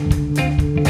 Música